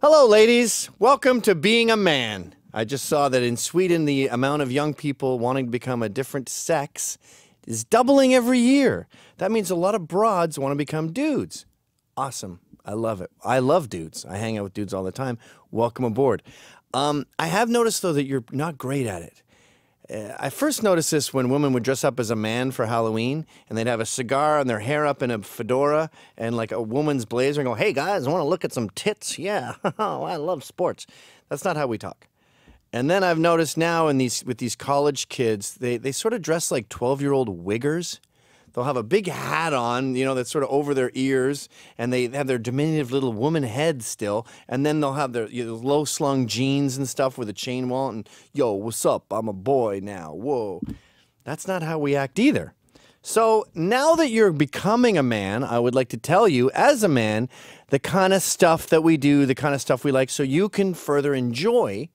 Hello, ladies. Welcome to Being a Man. I just saw that in Sweden, the amount of young people wanting to become a different sex is doubling every year. That means a lot of broads want to become dudes. Awesome. I love it. I love dudes. I hang out with dudes all the time. Welcome aboard. Um, I have noticed, though, that you're not great at it. Uh, I first noticed this when women would dress up as a man for Halloween and they'd have a cigar and their hair up in a fedora and like a woman's blazer and go, hey guys, I want to look at some tits? Yeah, oh, I love sports. That's not how we talk. And then I've noticed now in these with these college kids, they, they sort of dress like 12 year old wiggers. They'll have a big hat on, you know, that's sort of over their ears, and they have their diminutive little woman head still, and then they'll have their you know, low slung jeans and stuff with a chain wallet, and yo, what's up? I'm a boy now. Whoa. That's not how we act either. So now that you're becoming a man, I would like to tell you, as a man, the kind of stuff that we do, the kind of stuff we like, so you can further enjoy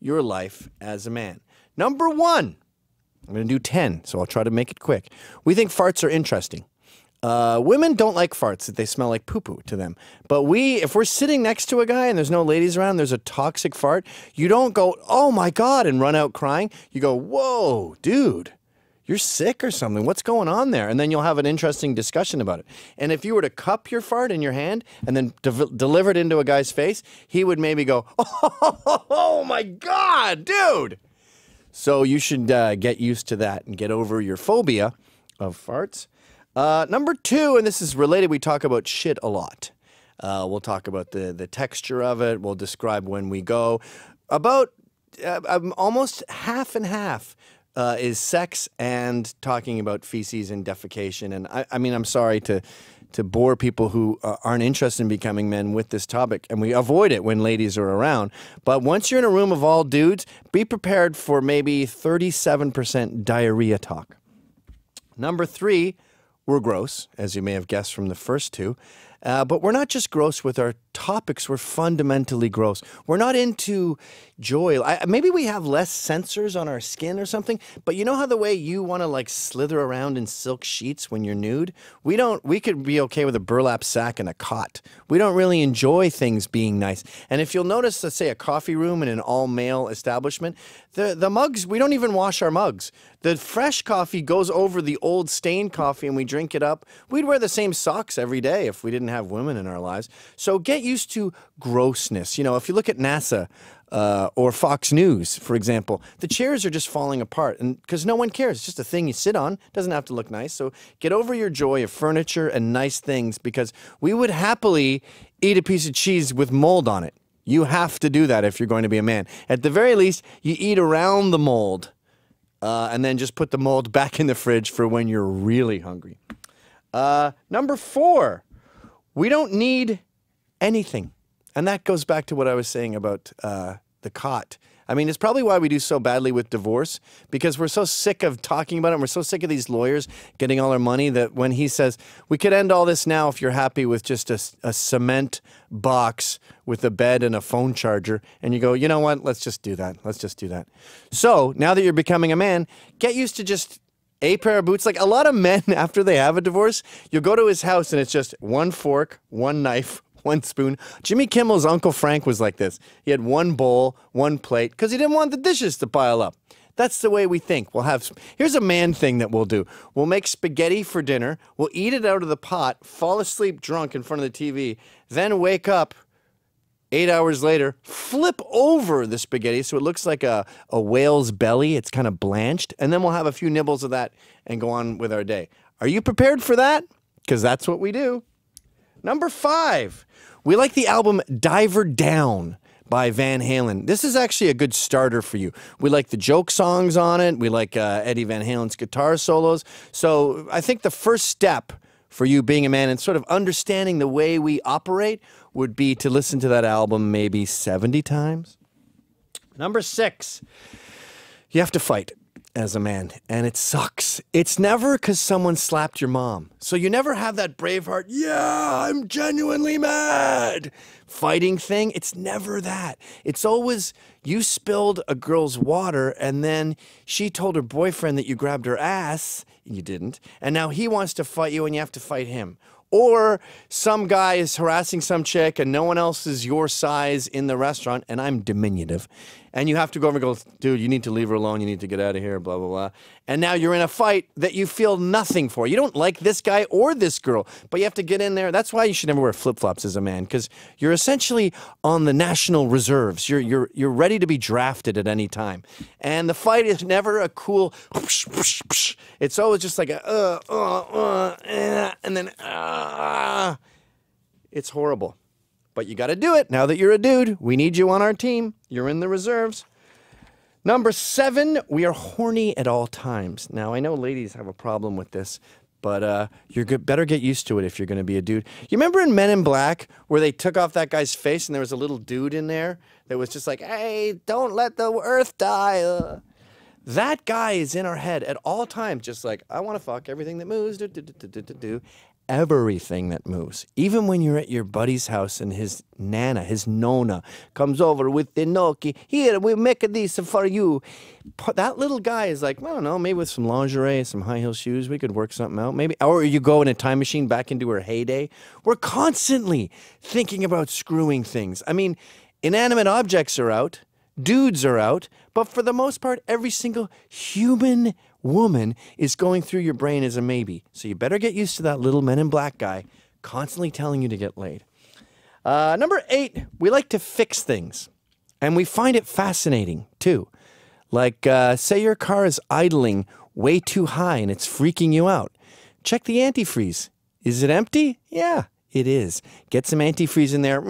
your life as a man. Number one, I'm going to do 10, so I'll try to make it quick. We think farts are interesting. Uh, women don't like farts that they smell like poo poo to them. But we, if we're sitting next to a guy and there's no ladies around, there's a toxic fart, you don't go, oh my God, and run out crying. You go, whoa, dude, you're sick or something. What's going on there? And then you'll have an interesting discussion about it. And if you were to cup your fart in your hand and then de- deliver it into a guy's face, he would maybe go, oh, oh my God, dude. So you should uh, get used to that and get over your phobia of farts. Uh, number two, and this is related, we talk about shit a lot. Uh, we'll talk about the, the texture of it. We'll describe when we go. About uh, um, almost half and half uh, is sex and talking about feces and defecation. And I, I mean, I'm sorry to to bore people who uh, aren't interested in becoming men with this topic, and we avoid it when ladies are around. But once you're in a room of all dudes, be prepared for maybe 37% diarrhea talk. Number three, we're gross, as you may have guessed from the first two. Uh, but we're not just gross with our topics, we're fundamentally gross. We're not into joy. I, maybe we have less sensors on our skin or something, but you know how the way you want to like slither around in silk sheets when you're nude? We don't, we could be okay with a burlap sack and a cot. We don't really enjoy things being nice. And if you'll notice, let's say a coffee room in an all male establishment, the, the mugs, we don't even wash our mugs. The fresh coffee goes over the old stained coffee and we drink it up. We'd wear the same socks every day if we didn't have women in our lives. So get used to grossness. You know, if you look at NASA, uh, or Fox News, for example, the chairs are just falling apart, and because no one cares, it's just a thing you sit on. It doesn't have to look nice. So get over your joy of furniture and nice things, because we would happily eat a piece of cheese with mold on it. You have to do that if you're going to be a man. At the very least, you eat around the mold, uh, and then just put the mold back in the fridge for when you're really hungry. Uh, number four, we don't need anything. And that goes back to what I was saying about uh, the cot. I mean, it's probably why we do so badly with divorce because we're so sick of talking about it. And we're so sick of these lawyers getting all our money that when he says, we could end all this now if you're happy with just a, a cement box with a bed and a phone charger. And you go, you know what? Let's just do that. Let's just do that. So now that you're becoming a man, get used to just a pair of boots. Like a lot of men, after they have a divorce, you'll go to his house and it's just one fork, one knife, one spoon. Jimmy Kimmel's Uncle Frank was like this. He had one bowl, one plate, because he didn't want the dishes to pile up. That's the way we think. We'll have. Here's a man thing that we'll do. We'll make spaghetti for dinner. We'll eat it out of the pot, fall asleep drunk in front of the TV, then wake up eight hours later, flip over the spaghetti so it looks like a, a whale's belly. It's kind of blanched. And then we'll have a few nibbles of that and go on with our day. Are you prepared for that? Because that's what we do. Number five, we like the album Diver Down by Van Halen. This is actually a good starter for you. We like the joke songs on it. We like uh, Eddie Van Halen's guitar solos. So I think the first step for you being a man and sort of understanding the way we operate would be to listen to that album maybe 70 times. Number six, you have to fight as a man, and it sucks. It's never because someone slapped your mom. So you never have that brave heart, yeah, I'm genuinely mad fighting thing. It's never that. It's always you spilled a girl's water, and then she told her boyfriend that you grabbed her ass, and you didn't, and now he wants to fight you, and you have to fight him. Or some guy is harassing some chick and no one else is your size in the restaurant, and I'm diminutive. And you have to go over and go, dude, you need to leave her alone. You need to get out of here, blah, blah, blah. And now you're in a fight that you feel nothing for. You don't like this guy or this girl, but you have to get in there. That's why you should never wear flip flops as a man, because you're essentially on the national reserves. You're, you're, you're ready to be drafted at any time. And the fight is never a cool, it's always just like a, uh, uh, uh, eh, and then, uh, it's horrible. But you got to do it. Now that you're a dude, we need you on our team. You're in the reserves. Number seven, we are horny at all times. Now, I know ladies have a problem with this, but uh, you better get used to it if you're going to be a dude. You remember in Men in Black where they took off that guy's face and there was a little dude in there that was just like, hey, don't let the earth die. Uh. That guy is in our head at all times, just like, I want to fuck everything that moves. Do, do, do, everything that moves. Even when you're at your buddy's house and his nana, his nona, comes over with the gnocchi. Here, we make this for you. That little guy is like, I don't know, maybe with some lingerie, some high heel shoes, we could work something out. Maybe, or you go in a time machine back into her heyday. We're constantly thinking about screwing things. I mean, inanimate objects are out, dudes are out, but for the most part, every single human woman is going through your brain as a maybe. So you better get used to that little men in black guy constantly telling you to get laid. Uh, number eight, we like to fix things. And we find it fascinating too. Like, uh, say your car is idling way too high and it's freaking you out. Check the antifreeze. Is it empty? Yeah, it is. Get some antifreeze in there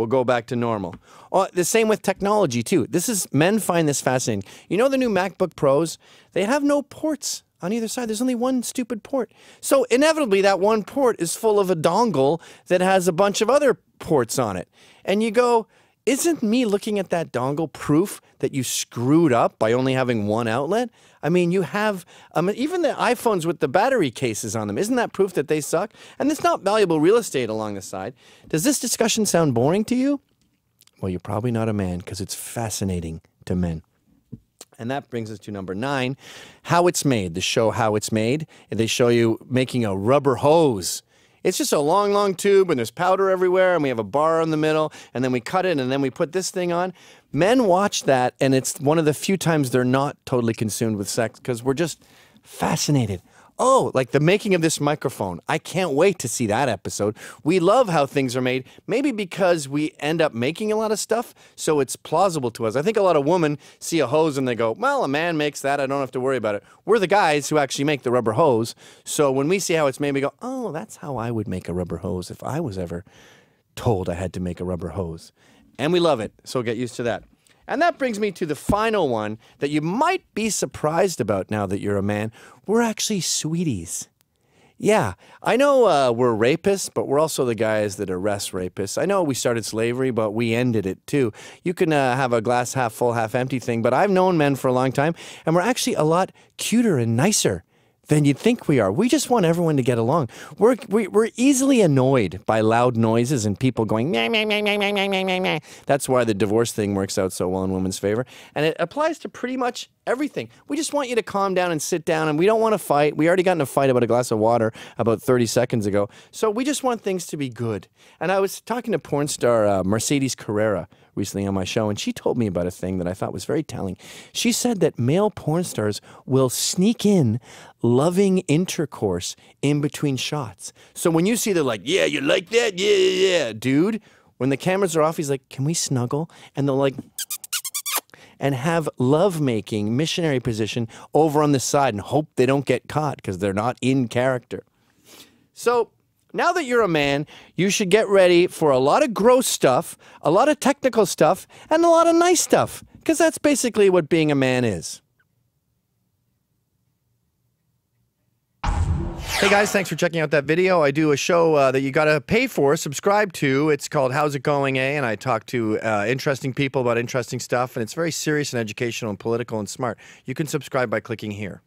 will go back to normal. Oh, the same with technology too. This is men find this fascinating. You know the new MacBook Pros? They have no ports on either side. There's only one stupid port. So inevitably that one port is full of a dongle that has a bunch of other ports on it. And you go, isn't me looking at that dongle proof that you screwed up by only having one outlet? I mean, you have um, even the iPhones with the battery cases on them. Isn't that proof that they suck? And it's not valuable real estate along the side. Does this discussion sound boring to you? Well, you're probably not a man because it's fascinating to men. And that brings us to number nine, how it's made. The show How It's Made. They show you making a rubber hose it's just a long, long tube, and there's powder everywhere, and we have a bar in the middle, and then we cut it, and then we put this thing on. Men watch that, and it's one of the few times they're not totally consumed with sex because we're just fascinated oh, like the making of this microphone. I can't wait to see that episode. We love how things are made, maybe because we end up making a lot of stuff, so it's plausible to us. I think a lot of women see a hose and they go, well, a man makes that. I don't have to worry about it. We're the guys who actually make the rubber hose. So when we see how it's made, we go, oh, that's how I would make a rubber hose if I was ever told I had to make a rubber hose. And we love it, so get used to that. And that brings me to the final one that you might be surprised about now that you're a man. We're actually sweeties. Yeah, I know uh, we're rapists, but we're also the guys that arrest rapists. I know we started slavery, but we ended it too. You can uh, have a glass half full, half empty thing, but I've known men for a long time, and we're actually a lot cuter and nicer than you'd think we are. We just want everyone to get along. We're, we, are we are easily annoyed by loud noises and people going, meh, meh, meh, meh, meh, meh, meh, meh, meh. That's why the divorce thing works out so well in women's favor. And it applies to pretty much everything. We just want you to calm down and sit down, and we don't want to fight. We already got in a fight about a glass of water about 30 seconds ago. So we just want things to be good. And I was talking to porn star uh, Mercedes Carrera recently on my show, and she told me about a thing that I thought was very telling. She said that male porn stars will sneak in loving intercourse in between shots. So when you see they're like, yeah, you like that? Yeah, yeah, yeah. Dude, when the cameras are off, he's like, can we snuggle? And they'll like, and have lovemaking missionary position over on the side and hope they don't get caught because they're not in character. So now that you're a man, you should get ready for a lot of gross stuff, a lot of technical stuff, and a lot of nice stuff, because that's basically what being a man is. Hey guys, thanks for checking out that video. I do a show uh, that you got to pay for, subscribe to. It's called How's It Going, A? And I talk to uh, interesting people about interesting stuff, and it's very serious and educational and political and smart. You can subscribe by clicking here.